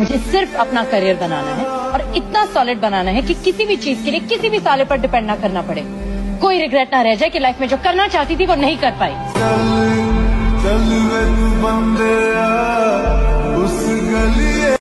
मुझे सिर्फ़ अपना करियर बनाना है और इतना सॉलिड बनाना है कि किसी भी चीज़ के लिए, किसी भी साले पर डिपेंड ना करना पड़े। कोई रिग्रेट ना रह जाए कि लाइफ में जो करना चाहती थी वो नहीं कर पाई।